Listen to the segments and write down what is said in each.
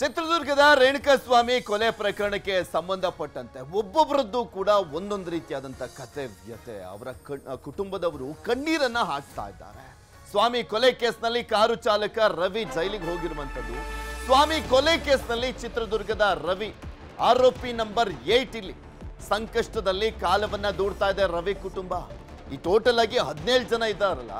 ಚಿತ್ರದುರ್ಗದ ರೇಣುಕಾಸ್ವಾಮಿ ಕೊಲೆ ಪ್ರಕರಣಕ್ಕೆ ಸಂಬಂಧಪಟ್ಟಂತೆ ಒಬ್ಬೊಬ್ಬರದ್ದು ಕೂಡ ಒಂದೊಂದು ರೀತಿಯಾದಂಥ ಕತೆ ವ್ಯತೆ ಅವರ ಕುಟುಂಬದವರು ಕಣ್ಣೀರನ್ನ ಹಾಕ್ತಾ ಇದ್ದಾರೆ. ಸ್ವಾಮಿ ಕೊಲೆ ಕೇಸ್ನಲ್ಲಿ ಕಾರು ಚಾಲಕ ರವಿ ಜೈಲಿಗೆ ಹೋಗಿರುವಂಥದ್ದು ಸ್ವಾಮಿ ಕೊಲೆ ಕೇಸ್ನಲ್ಲಿ ಚಿತ್ರದುರ್ಗದ ರವಿ ಆರೋಪಿ ನಂಬರ್ ಏಟ್ ಇಲ್ಲಿ. ಸಂಕಷ್ಟದಲ್ಲಿ ಕಾಲವನ್ನ ದೂಡ್ತಾ ಇದೆ ರವಿ ಕುಟುಂಬ. ಈ ಟೋಟಲ್ ಆಗಿ ಹದಿನೇಳು ಜನ ಇದ್ದಾರಲ್ಲ.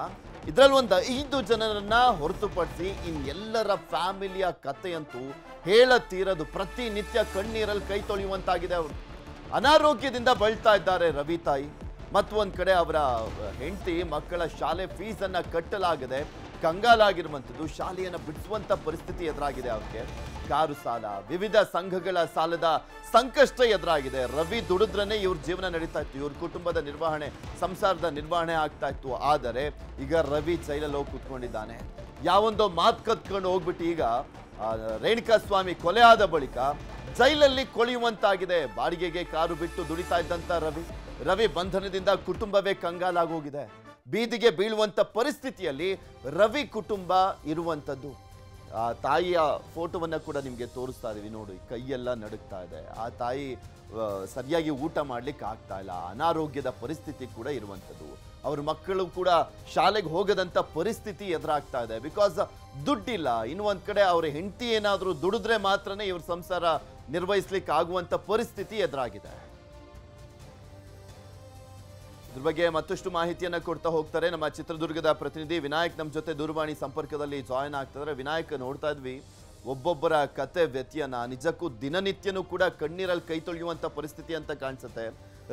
ಇದರಲ್ಲಿ ಒಂದು ಐದು ಜನರನ್ನ ಹೊರತುಪಡಿಸಿ ಇನ್ನೆಲ್ಲರ ಫ್ಯಾಮಿಲಿಯ ಕಥೆಯಂತೂ ಹೇಳತೀರದು. ಪ್ರತಿನಿತ್ಯ ಕಣ್ಣೀರಲ್ಲಿ ಕೈ ತೊಳೆಯುವಂತಾಗಿದೆ ಅವರು. ಅನಾರೋಗ್ಯದಿಂದ ಬಳ್ತಾ ಇದ್ದಾರೆ ರವಿ ತಾಯಿ. ಮತ್ತು ಒಂದ್ ಕಡೆ ಅವರ ಹೆಂಡತಿ ಮಕ್ಕಳ ಶಾಲೆ ಫೀಸನ್ನು ಕಟ್ಟಲಾಗದೆ. ಕಂಗಾಲಾಗಿರುವಂಥದ್ದು, ಶಾಲೆಯನ್ನು ಬಿಡಿಸುವಂಥ ಪರಿಸ್ಥಿತಿ ಎದುರಾಗಿದೆ ಅವ್ರಿಗೆ. ಕಾರು ಸಾಲ, ವಿವಿಧ ಸಂಘಗಳ ಸಾಲದ ಸಂಕಷ್ಟ ಎದುರಾಗಿದೆ. ರವಿ ದುಡಿದ್ರನೇ ಇವ್ರ ಜೀವನ ನಡೀತಾ ಇತ್ತು, ಇವ್ರ ಕುಟುಂಬದ ನಿರ್ವಹಣೆ, ಸಂಸಾರದ ನಿರ್ವಹಣೆ ಆಗ್ತಾ ಇತ್ತು. ಆದರೆ ಈಗ ರವಿ ಜೈಲಲ್ಲಿ ಹೋಗಿ ಕುತ್ಕೊಂಡಿದ್ದಾನೆ. ಯಾವೊಂದೋ ಮಾತು ಕತ್ಕೊಂಡು ಹೋಗ್ಬಿಟ್ಟು ಈಗ ರೇಣುಕಾ ಸ್ವಾಮಿ ಕೊಲೆ ಆದ ಬಳಿಕ ಜೈಲಲ್ಲಿ ಕೊಳೆಯುವಂತಾಗಿದೆ. ಬಾಡಿಗೆಗೆ ಕಾರು ಬಿಟ್ಟು ದುಡಿತಾ ಇದ್ದಂಥ ರವಿ. ರವಿ ಬಂಧನದಿಂದ ಕುಟುಂಬವೇ ಕಂಗಾಲಾಗೋಗಿದೆ. ಬೀದಿಗೆ ಬೀಳುವಂಥ ಪರಿಸ್ಥಿತಿಯಲ್ಲಿ ರವಿ ಕುಟುಂಬ ಇರುವಂಥದ್ದು ಆ ತಾಯಿಯ ಫೋಟೋವನ್ನು ಕೂಡ ನಿಮಗೆ ತೋರಿಸ್ತಾ ಇದ್ದೀವಿ ನೋಡಿ, ಕೈಯೆಲ್ಲ ನಡುಕ್ತಾ ಇದೆ. ಆ ತಾಯಿ ಸರಿಯಾಗಿ ಊಟ ಮಾಡ್ಲಿಕ್ಕೆ ಆಗ್ತಾ ಇಲ್ಲ, ಅನಾರೋಗ್ಯದ ಪರಿಸ್ಥಿತಿ ಕೂಡ ಇರುವಂಥದ್ದು ಅವ್ರ ಮಕ್ಕಳು ಕೂಡ ಶಾಲೆಗೆ ಹೋಗದಂಥ ಪರಿಸ್ಥಿತಿ ಎದುರಾಗ್ತಾ ಇದೆ. ಬಿಕಾಸ್ ದುಡ್ಡಿಲ್ಲ, ಇನ್ನು ಒಂದು ಕಡೆ ಅವ್ರ ಹೆಂಡತಿ ಏನಾದರೂ ದುಡಿದ್ರೆ ಮಾತ್ರನೇ ಇವ್ರ ಸಂಸಾರ ನಿರ್ವಹಿಸ್ಲಿಕ್ಕೆ ಆಗುವಂಥ ಪರಿಸ್ಥಿತಿ ಎದುರಾಗಿದೆ. ಇದ್ರ ಬಗ್ಗೆ ಮತ್ತಷ್ಟು ಮಾಹಿತಿಯನ್ನ ಕೊಡ್ತಾ ಹೋಗ್ತಾರೆ. ನಮ್ಮ ಚಿತ್ರದುರ್ಗದ ಪ್ರತಿನಿಧಿ ವಿನಾಯಕ್ ನಮ್ಮ ಜೊತೆ ದೂರವಾಣಿ ಸಂಪರ್ಕದಲ್ಲಿ ಜಾಯಿನ್ ಇದ್ರೆ ವಿನಾಯಕ್, ನೋಡ್ತಾ ಇದ್ವಿ, ಒಬ್ಬೊಬ್ಬರ ಕತೆ ವ್ಯತ್ಯನ ನಿಜಕ್ಕೂ ದಿನನಿತ್ಯನೂ ಕೂಡ ಕಣ್ಣೀರಲ್ಲಿ ಕೈ ತೊಳೆಯುವಂಥ ಪರಿಸ್ಥಿತಿ ಅಂತ ಕಾಣಿಸುತ್ತೆ.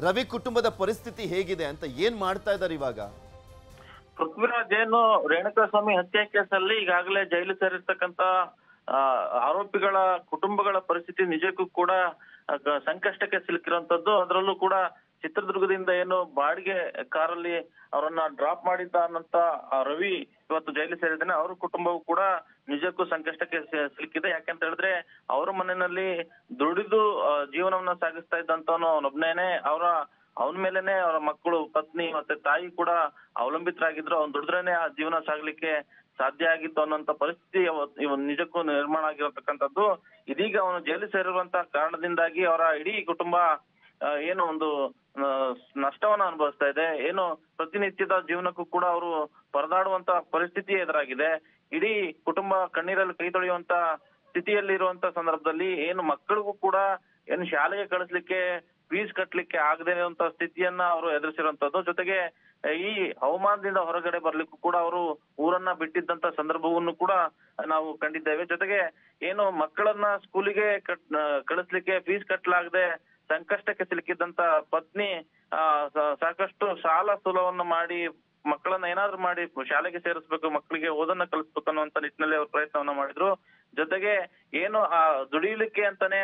ರವಿ ಕುಟುಂಬದ ಪರಿಸ್ಥಿತಿ ಹೇಗಿದೆ ಅಂತ ಏನ್ ಮಾಡ್ತಾ ಇದ್ದಾರೆ ಇವಾಗ? ಪೃಥ್ವಿರಾಜ್ ಏನು ರೇಣುಕಾಸ್ವಾಮಿ ಹತ್ಯೆ ಕೇಸಲ್ಲಿ ಈಗಾಗಲೇ ಜೈಲು ಸೇರಿರ್ತಕ್ಕಂತ ಆರೋಪಿಗಳ ಕುಟುಂಬಗಳ ಪರಿಸ್ಥಿತಿ ನಿಜಕ್ಕೂ ಕೂಡ ಸಂಕಷ್ಟಕ್ಕೆ ಸಿಲುಕಿರುವಂತದ್ದು ಅದರಲ್ಲೂ ಕೂಡ ಚಿತ್ರದುರ್ಗದಿಂದ ಏನು ಬಾಡಿಗೆ ಕಾರಲ್ಲಿ ಅವರನ್ನ ಡ್ರಾಪ್ ಮಾಡಿದ್ದ ಅನ್ನಂತ ರವಿ ಇವತ್ತು ಜೈಲು ಸೇರಿದ್ದಾನೆ. ಅವ್ರ ಕುಟುಂಬವು ಕೂಡ ನಿಜಕ್ಕೂ ಸಂಕಷ್ಟಕ್ಕೆ ಸಿಲುಕಿದೆ. ಯಾಕಂತ ಹೇಳಿದ್ರೆ ಅವರ ಮನೆಯಲ್ಲಿ ದುಡಿದು ಜೀವನವನ್ನ ಸಾಗಿಸ್ತಾ ಇದ್ದಂತವನು ಅವನೊಬ್ನೇನೆ ಅವರ, ಅವನ ಮೇಲೆನೆ ಅವರ ಮಕ್ಕಳು, ಪತ್ನಿ ಮತ್ತೆ ತಾಯಿ ಕೂಡ ಅವಲಂಬಿತರಾಗಿದ್ರು. ಅವ್ನು ದುಡಿದ್ರೇನೆ ಆ ಜೀವನ ಸಾಗ್ಲಿಕ್ಕೆ ಸಾಧ್ಯ ಆಗಿತ್ತು ಅನ್ನೋಂತ ಪರಿಸ್ಥಿತಿ ಇವನ್ ಇವ್ ನಿಜಕ್ಕೂ ನಿರ್ಮಾಣ ಆಗಿರತಕ್ಕಂಥದ್ದು. ಇದೀಗ ಅವನು ಜೈಲು ಸೇರಿರುವಂತಹ ಕಾರಣದಿಂದಾಗಿ ಅವರ ಇಡೀ ಕುಟುಂಬ ಏನು ಒಂದು ನಷ್ಟವನ್ನ ಅನುಭವಿಸ್ತಾ ಇದೆ. ಏನು ಪ್ರತಿನಿತ್ಯದ ಜೀವನಕ್ಕೂ ಕೂಡ ಅವರು ಪರದಾಡುವಂತ ಪರಿಸ್ಥಿತಿ ಎದುರಾಗಿದೆ. ಇಡೀ ಕುಟುಂಬ ಕಣ್ಣೀರಲ್ಲಿ ಕೈ ತೊಳೆಯುವಂತ ಸ್ಥಿತಿಯಲ್ಲಿರುವಂತ ಸಂದರ್ಭದಲ್ಲಿ ಏನು ಮಕ್ಕಳಿಗೂ ಕೂಡ ಏನು ಶಾಲೆಗೆ ಕಳಿಸ್ಲಿಕ್ಕೆ ಫೀಸ್ ಕಟ್ಟಲಿಕ್ಕೆ ಆಗದೆ ಇರುವಂತ ಸ್ಥಿತಿಯನ್ನ ಅವರು ಎದುರಿಸಿರುವಂತದ್ದು. ಜೊತೆಗೆ ಈ ಹವಾಮಾನದಿಂದ ಹೊರಗಡೆ ಬರ್ಲಿಕ್ಕೂ ಕೂಡ ಅವರು ಊರನ್ನ ಬಿಟ್ಟಿದ್ದಂತ ಸಂದರ್ಭವನ್ನು ಕೂಡ ನಾವು ಕಂಡಿದ್ದೇವೆ. ಜೊತೆಗೆ, ಏನು ಮಕ್ಕಳನ್ನ ಸ್ಕೂಲಿಗೆ ಕಟ್ ಕಳಿಸ್ಲಿಕ್ಕೆ ಫೀಸ್ ಕಟ್ಟಲಾಗದೆ ಸಂಕಷ್ಟಕ್ಕೆ ಸಿಲುಕಿದ್ದಂತ ಪತ್ನಿ ಆ ಸಾಕಷ್ಟು ಶಾಲಾ ಸುಲವನ್ನು ಮಾಡಿ ಮಕ್ಕಳನ್ನ ಏನಾದ್ರು ಮಾಡಿ ಶಾಲೆಗೆ ಸೇರಿಸ್ಬೇಕು ಮಕ್ಕಳಿಗೆ ಓದನ್ನ ಕಲಿಸ್ಬೇಕು ಅನ್ನುವಂತ ನಿಟ್ಟಿನಲ್ಲಿ ಅವರು ಪ್ರಯತ್ನವನ್ನ ಮಾಡಿದ್ರು. ಜೊತೆಗೆ ಏನು ಆ ದುಡಿಲಿಕ್ಕೆ ಅಂತಾನೆ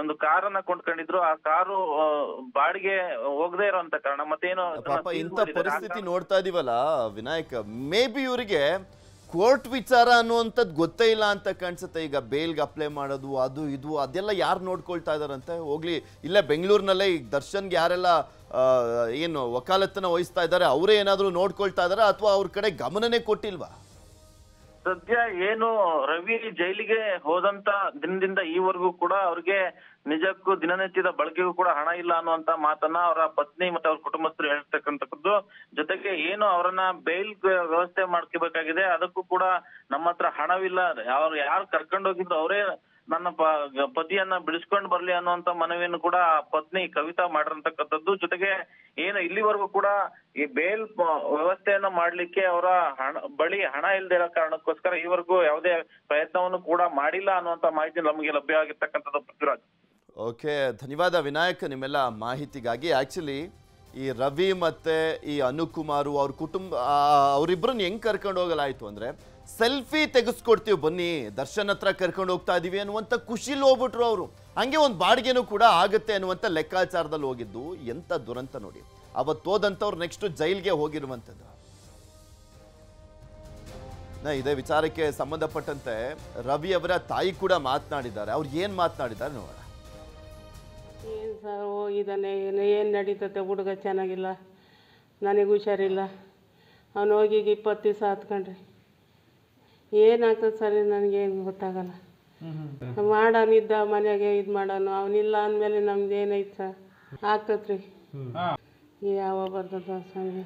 ಒಂದು ಕಾರನ್ನ ಕೊಂಡ್ಕೊಂಡಿದ್ರು. ಆ ಕಾರು ಬಾಡಿಗೆ ಹೋಗದೆ ಇರೋಂತ ಕಾರಣ. ಮತ್ತೇನು ಇಂಥ ಪರಿಸ್ಥಿತಿ ನೋಡ್ತಾ ಇದೀವಲ್ಲ ವಿನಾಯಕ್? ಮೇ ಬಿ ಇವರಿಗೆ ಕೋರ್ಟ್ ವಿಚಾರ ಅನ್ನುವಂಥದ್ದು ಗೊತ್ತೇ ಇಲ್ಲ ಅಂತ ಕಾಣಿಸುತ್ತೆ. ಈಗ ಬೇಲ್ಗೆ ಅಪ್ಲೈ ಮಾಡೋದು, ಅದು ಇದು, ಅದೆಲ್ಲ ಯಾರು ನೋಡ್ಕೊಳ್ತಾ ಇದ್ದಾರಂತೆ? ಹೋಗ್ಲಿ, ಇಲ್ಲೇ ಬೆಂಗಳೂರಿನಲ್ಲೇ ಈಗ ದರ್ಶನ್ಗೆ ಯಾರೆಲ್ಲ ಏನು ವಕಾಲತ್ತನ್ನು ವಹಿಸ್ತಾ ಇದ್ದಾರೆ, ಅವರೇ ಏನಾದರೂ ನೋಡ್ಕೊಳ್ತಾ ಇದ್ದಾರೆ? ಅಥವಾ ಅವ್ರ ಕಡೆ ಗಮನನೇ ಕೊಟ್ಟಿಲ್ವಾ? ಸದ್ಯ ಏನು ರವಿ ಜೈಲಿಗೆ ಹೋದಂತ ದಿನದಿಂದ ಈವರೆಗೂ ಕೂಡ ಅವ್ರಿಗೆ ನಿಜಕ್ಕೂ ದಿನನಿತ್ಯದ ಬಳಕೆಗೂ ಕೂಡ ಹಣ ಇಲ್ಲ ಅನ್ನುವಂತ ಮಾತನ್ನ ಅವರ ಪತ್ನಿ ಮತ್ತೆ ಅವ್ರ ಕುಟುಂಬಸ್ಥರು ಹೇಳ್ತಕ್ಕಂಥದ್ದು. ಜೊತೆಗೆ ಏನು ಅವರನ್ನ ಬೇಲ್ ವ್ಯವಸ್ಥೆ ಮಾಡ್ಕೋಬೇಕಾಗಿದೆ, ಅದಕ್ಕೂ ಕೂಡ ನಮ್ಮ ಹತ್ರ ಹಣವಿಲ್ಲ. ಅವ್ರು ಯಾರು ಕರ್ಕೊಂಡು ಹೋಗಿದ್ರು ಅವರೇ ನನ್ನ ಪತಿಯನ್ನ ಬಿಡಿಸ್ಕೊಂಡ್ ಬರ್ಲಿ ಅನ್ನುವಂತ ಮನವಿಯನ್ನು ಕೂಡ ಪತ್ನಿ ಕವಿತಾ ಮಾಡಿರ್ತಕ್ಕಂಥದ್ದು. ಜೊತೆಗೆ ಏನು ಇಲ್ಲಿವರೆಗೂ ಕೂಡ ಈ ಬೇಲ್ ವ್ಯವಸ್ಥೆಯನ್ನ ಮಾಡ್ಲಿಕ್ಕೆ ಅವರ ಹಣ, ಬಳಿ ಹಣ ಇಲ್ಲದೆ ಇರೋ ಕಾರಣಕ್ಕೋಸ್ಕರ ಈವರೆಗೂ ಯಾವುದೇ ಪ್ರಯತ್ನವನ್ನು ಕೂಡ ಮಾಡಿಲ್ಲ ಅನ್ನುವಂತ ಮಾಹಿತಿ ನಮಗೆ ಲಭ್ಯವಾಗಿರ್ತಕ್ಕಂಥದ್ದು ಪೃಥ್ವಿರಾಜ್. ಓಕೆ, ಧನ್ಯವಾದ ವಿನಾಯಕ್ ನಿಮ್ಮೆಲ್ಲ ಮಾಹಿತಿಗಾಗಿ. ಆಕ್ಚುಲಿ ಈ ರವಿ ಮತ್ತೆ ಈ ಅನುಕುಮಾರು ಅವ್ರ ಕುಟುಂಬ ಅವರಿಬ್ಬರನ್ನ ಹೆಂಗ್ ಕರ್ಕೊಂಡು ಹೋಗಲಾಯ್ತು ಅಂದ್ರೆ ಸೆಲ್ಫಿ ತೆಗೆಸ್ಕೊಡ್ತೀವಿ. ಬನ್ನಿ, ದರ್ಶನ್ ಹತ್ರ ಕರ್ಕೊಂಡು ಹೋಗ್ತಾ ಇದೀವಿ ಅನ್ನುವಂಥ ಖುಷಿಲಿ ಹೋಗ್ಬಿಟ್ರು ಅವರು. ಹಂಗೆ ಒಂದು ಬಾಡಿಗೆನೂ ಕೂಡ ಆಗುತ್ತೆ ಅನ್ನುವಂಥ ಲೆಕ್ಕಾಚಾರದಲ್ಲಿ ಹೋಗಿದ್ದು. ಎಂಥ ದುರಂತ ನೋಡಿ. ಅವತ್ತು ಹೋದಂಥವ್ರು ನೆಕ್ಸ್ಟ್ ಜೈಲ್ಗೆ ಹೋಗಿರುವಂಥದ್ದು. ಇದೇ ವಿಚಾರಕ್ಕೆ ಸಂಬಂಧಪಟ್ಟಂತೆ ರವಿ ಅವರ ತಾಯಿ ಕೂಡ ಮಾತನಾಡಿದ್ದಾರೆ. ಅವ್ರು ಏನು ಮಾತನಾಡಿದ್ದಾರೆ ನೋಡೋಣ. ಏನು ಸರ್, ಹೋಗಿದ್ದಾನೆ, ಏನು ಏನು ನಡೀತತೆ? ಹುಡುಗ ಚೆನ್ನಾಗಿಲ್ಲ, ನನಗೆ ಹುಷಾರಿಲ್ಲ. ಅವನು ಹೋಗಿ ಇಪ್ಪತ್ತು ದಿವಸ ಹತ್ಕೊಂಡ್ರಿ ಏನಾಗ್ತದೆ ಸರ್ ನನಗೇನು ಗೊತ್ತಾಗಲ್ಲ. ಮಾಡೋನಿದ್ದ ಮನೆಗೆ ಇದು ಮಾಡೋನು ಅವನಿಲ್ಲ ಅಂದಮೇಲೆ ನಮ್ದು ಏನೈತೆ? ಆಗ್ತತ್ರಿ ಯಾವ ಬರ್ತದ ಸ್ವಾಮಿ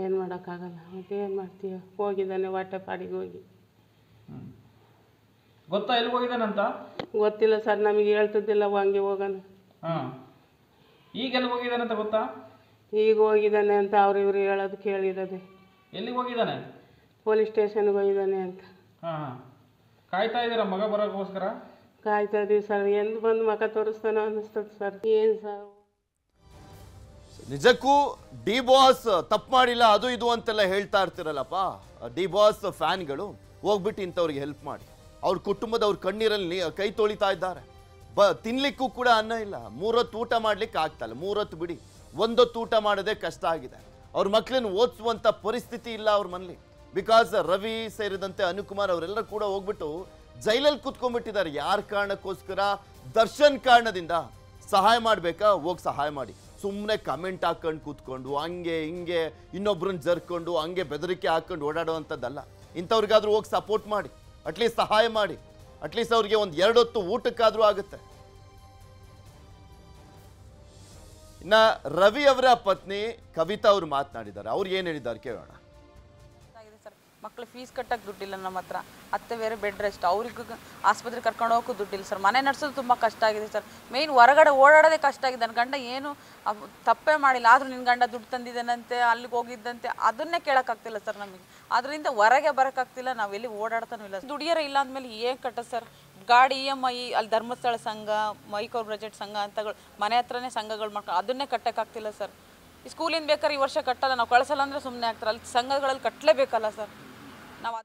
ಏನು ಮಾಡೋಕ್ಕಾಗಲ್ಲ. ಮತ್ತೆ ಏನು ಮಾಡ್ತೀಯ? ಹೋಗಿದ್ದಾನೆ ಹೊಟ್ಟೆ ಪಾಡಿಗೆ ಹೋಗಿ ಗೊತ್ತಾ ಎಲ್ಲಿಗೆ ಹೋಗಿದ್ದಾನಂತ ಗೊತ್ತಿಲ್ಲ ಸರ್ ನಮಗೆ ಹೇಳ್ತಿದ್ದಿಲ್ಲ ಹಂಗೆ ಹೋಗೋಣ ಹಾಂ. ಈಗ ಎಲ್ಲಿ ಹೋಗಿದ್ದಾನಂತ ಗೊತ್ತಾ? ಈಗ ಹೋಗಿದ್ದಾನೆ ಅಂತ ಅವ್ರು ಇವ್ರು ಹೇಳೋದು ಕೇಳಿರೋದೆ. ಎಲ್ಲಿಗೆ ಹೋಗಿದ್ದಾನೆ? ಪೊಲೀಸ್ ಸ್ಟೇಷನ್ಗೆ ಹೋಗಿದ್ದಾನೆ ಅಂತ. ಹಾಂ ಕಾಯ್ತಾ ಇದ್ದೀರಾ ಮಗ ಬರೋಕ್ಕೋಸ್ಕರ? ಕಾಯ್ತಾ ಇದೀವಿ ಸರ್. ಎಂದು ಬಂದು ಮಗ ತೋರಿಸ್ತಾನೋ ಅನ್ನಿಸ್ತದೆ ಸರ್. ಏನು ಸರ್? ನಿಜಕ್ಕೂ ಡಿ ಬಾಸ್ ತಪ್ಪು ಮಾಡಿಲ್ಲ ಅದು ಇದು ಅಂತೆಲ್ಲ ಹೇಳ್ತಾ ಇರ್ತಿರಲ್ಲಪ್ಪ. ಡಿ ಬಾಸ್ ಫ್ಯಾನ್ಗಳು ಹೋಗ್ಬಿಟ್ಟು ಇಂಥವ್ರಿಗೆ ಹೆಲ್ಪ್ ಮಾಡಿ. ಅವ್ರ ಕುಟುಂಬದ ಅವ್ರ ಕಣ್ಣೀರಲ್ಲಿ ಕೈ ತೊಳಿತಾ ಇದ್ದಾರೆ. ಬ ತಿನ್ಲಿಕ್ಕೂ ಕೂಡ ಅನ್ನ ಇಲ್ಲ. ಮೂರೊತ್ತು ಊಟ ಮಾಡ್ಲಿಕ್ಕೆ ಆಗ್ತಾ ಇಲ್ಲ. ಮೂರೊತ್ತು ಬಿಡಿ. ಒಂದೊತ್ತು ಊಟ ಮಾಡೋದೇ ಕಷ್ಟ ಆಗಿದೆ. ಅವ್ರ ಮಕ್ಳನ್ನ ಓದಿಸುವಂತ ಪರಿಸ್ಥಿತಿ ಇಲ್ಲ ಅವ್ರ ಮನೇಲಿ ಬಿಕಾಸ್ ರವಿ ಸೇರಿದಂತೆ ಅನುಕುಮಾರ್ ಅವರೆಲ್ಲರೂ ಕೂಡ ಹೋಗ್ಬಿಟ್ಟು ಜೈಲಲ್ಲಿ ಕುತ್ಕೊಂಡ್ಬಿಟ್ಟಿದ್ದಾರೆ. ಯಾರ ಕಾರಣಕ್ಕೋಸ್ಕರ? ದರ್ಶನ್ ಕಾರಣದಿಂದ. ಸಹಾಯ ಮಾಡ್ಬೇಕಾ? ಹೋಗಿ ಸಹಾಯ ಮಾಡಿ. ಸುಮ್ಮನೆ ಕಮೆಂಟ್ ಹಾಕೊಂಡು ಕೂತ್ಕೊಂಡು, ಹಂಗೆ ಹಿಂಗೆ ಇನ್ನೊಬ್ರನ್ನ ಜರ್ಕೊಂಡು, ಹಂಗೆ ಬೆದರಿಕೆ ಹಾಕೊಂಡು ಓಡಾಡುವಂಥದ್ದಲ್ಲ. ಇಂಥವ್ರಿಗಾದ್ರೂ ಹೋಗಿ ಸಪೋರ್ಟ್ ಮಾಡಿ. ಅಟ್ಲೀಸ್ಟ್ ಸಹಾಯ ಮಾಡಿ. ಅಟ್ಲೀಸ್ಟ್ ಅವ್ರಿಗೆ ಒಂದು ಎರಡೊತ್ತು ಊಟಕ್ಕಾದರೂ ಆಗುತ್ತೆ. ಇನ್ನು ರವಿ ಅವರ ಪತ್ನಿ ಕವಿತಾ ಅವರು ಮಾತನಾಡಿದ್ದಾರೆ. ಅವ್ರು ಏನು ಹೇಳಿದ್ದಾರೆ ಕೇಳೋಣ. ಮಕ್ಳು ಫೀಸ್ ಕಟ್ಟಕ್ಕೆ ದುಡ್ಡಿಲ್ಲ ನಮ್ಮ ಹತ್ರ. ಅತ್ತೆ ಬೇರೆ ಬೆಡ್ ರೆಸ್ಟ್ ಅವ್ರಿಗೂ ಆಸ್ಪತ್ರೆಗೆ ಕರ್ಕೊಂಡು ಹೋಗೋಕ್ಕೂ ದುಡ್ಡಿಲ್ಲ ಸರ್ ಮನೆ ನಡೆಸೋದು ತುಂಬ ಕಷ್ಟ ಆಗಿದೆ ಸರ್ ಮೇಯ್ನ್ ಹೊರಗಡೆ ಓಡಾಡೋದೇ ಕಷ್ಟ ಆಗಿದೆ. ನನ್ನ ಗಂಡ ಏನು ತಪ್ಪೇ ಮಾಡಿಲ್ಲ. ಆದರೂ ನಿನ್ನ ಗಂಡ ದುಡ್ಡು ತಂದಿದ್ದಾನಂತೆ, ಅಲ್ಲಿಗೆ ಹೋಗಿದ್ದಂತೆ. ಅದನ್ನೇ ಕೇಳೋಕ್ಕಾಗ್ತಿಲ್ಲ ಸರ್ ನಮಗೆ. ಅದರಿಂದ ಹೊರಗೆ ಬರೋಕ್ಕಾಗ್ತಿಲ್ಲ. ನಾವು ಎಲ್ಲಿ ಓಡಾಡ್ತಾನೂ ಇಲ್ಲ ದುಡಿಯೋರ ಇಲ್ಲ ಅಂದಮೇಲೆ ಏನು ಕಟ್ಟೋದು ಸರ್ ಗಾಡಿ ಇ ಎಂ ಐ ಅಲ್ಲಿ ಧರ್ಮಸ್ಥಳ ಸಂಘ ಮೈಕೋರ್ ಬಜೆಟ್ ಸಂಘ ಅಂತಗಳು, ಮನೆ ಹತ್ರನೇ ಸಂಘಗಳು ಮಾಡ್ಕೊಂಡು ಅದನ್ನೇ ಕಟ್ಟೋಕ್ಕಾಗ್ತಿಲ್ಲ ಸರ್ ಸ್ಕೂಲಿಂದ ಬೇಕಾದ್ರೆ ಈ ವರ್ಷ ಕಟ್ಟಲ್ಲ. ನಾವು ಕಳಿಸಲ್ಲ ಅಂದರೆ ಸುಮ್ಮನೆ ಆಗ್ತಾರೆ. ಅಲ್ಲಿ ಸಂಘಗಳಲ್ಲಿ ಕಟ್ಟಲೇಬೇಕಲ್ಲ ಸರ್ ನಾವು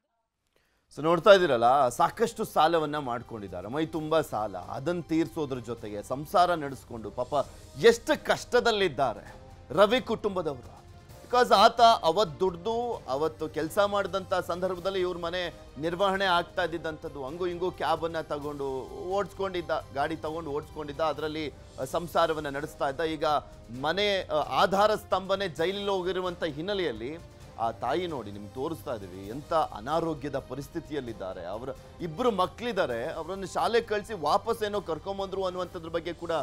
ಸೊ ನೋಡ್ತಾ ಇದ್ದೀರಲ್ಲ, ಸಾಕಷ್ಟು ಸಾಲವನ್ನು ಮಾಡ್ಕೊಂಡಿದ್ದಾರೆ. ಮೈ ತುಂಬಾ ಸಾಲ. ಅದನ್ನ ತೀರಿಸೋದ್ರ ಜೊತೆಗೆ ಸಂಸಾರ ನಡೆಸ್ಕೊಂಡು ಪಾಪ ಎಷ್ಟು ಕಷ್ಟದಲ್ಲಿದ್ದಾರೆ ರವಿ ಕುಟುಂಬದವರು. ಬಿಕಾಸ್ ಆತ ಅವತ್ತು ದುಡ್ದು, ಅವತ್ತು ಕೆಲಸ ಮಾಡಿದಂಥ ಸಂದರ್ಭದಲ್ಲಿ ಇವ್ರ ಮನೆ ನಿರ್ವಹಣೆ ಆಗ್ತಾ ಇದ್ದಿದ್ದಂಥದ್ದು. ಹಂಗು ಹಿಂಗು ಕ್ಯಾಬನ್ನು ತಗೊಂಡು ಓಡಿಸ್ಕೊಂಡಿದ್ದ, ಗಾಡಿ ತಗೊಂಡು ಓಡಿಸ್ಕೊಂಡಿದ್ದ, ಅದರಲ್ಲಿ ಸಂಸಾರವನ್ನು ನಡೆಸ್ತಾ ಇದ್ದ. ಈಗ ಮನೆ ಆಧಾರ ಸ್ತಂಭನೆ ಜೈಲಿಗೆ ಹೋಗಿರುವಂಥ ಹಿನ್ನೆಲೆಯಲ್ಲಿ ಆ ತಾಯಿ ನೋಡಿ ನಿಮ್ಗೆ ತೋರಿಸ್ತಾ ಇದ್ದೀವಿ ಎಂತ ಅನಾರೋಗ್ಯದ ಪರಿಸ್ಥಿತಿಯಲ್ಲಿದ್ದಾರೆ. ಅವರ ಇಬ್ಬರು ಮಕ್ಕಳಿದ್ದಾರೆ ಅವರನ್ನು ಶಾಲೆಗೆ ಕಳಿಸಿ ವಾಪಸ್ ಏನೋ ಕರ್ಕೊಂಬಂದ್ರು ಅನ್ನುವಂಥದ್ರ ಬಗ್ಗೆ ಕೂಡ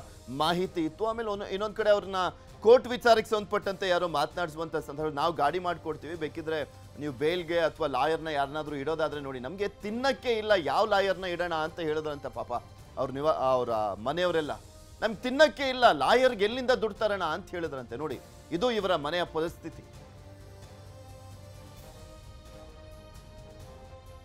ಮಾಹಿತಿ ಇತ್ತು. ಆಮೇಲೆ ಒಂದು ಇನ್ನೊಂದು ಕಡೆ ಅವ್ರನ್ನ ಕೋರ್ಟ್ ವಿಚಾರಕ್ಕೆ ಸಂಬಂಧಪಟ್ಟಂತೆ ಯಾರೋ ಮಾತನಾಡಿಸುವಂಥ ಸಂದರ್ಭ ನಾವು ಗಾಡಿ ಮಾಡಿಕೊಡ್ತೀವಿ. ಬೇಕಿದ್ರೆ ನೀವು ಬೇಲ್ಗೆ ಅಥವಾ ಲಾಯರ್ನ ಯಾರನ್ನಾದ್ರೂ ಇಡೋದಾದ್ರೆ ನೋಡಿ, ನಮಗೆ ತಿನ್ನಕ್ಕೆ ಇಲ್ಲ, ಯಾವ ಲಾಯರ್ನ ಇಡೋಣ ಅಂತ ಹೇಳಿದ್ರಂತ ಪಾಪ ಅವ್ರ ನಿವ, ಅವರ ಮನೆಯವರೆಲ್ಲ. ನಮ್ಗೆ ತಿನ್ನಕ್ಕೆ ಇಲ್ಲ, ಲಾಯರ್ಗೆ ಎಲ್ಲಿಂದ ದುಡ್ತಾರಣ ತರೋಣ ಅಂತ ಹೇಳಿದ್ರಂತೆ ನೋಡಿ. ಇದು ಇವರ ಮನೆಯ ಪರಿಸ್ಥಿತಿ.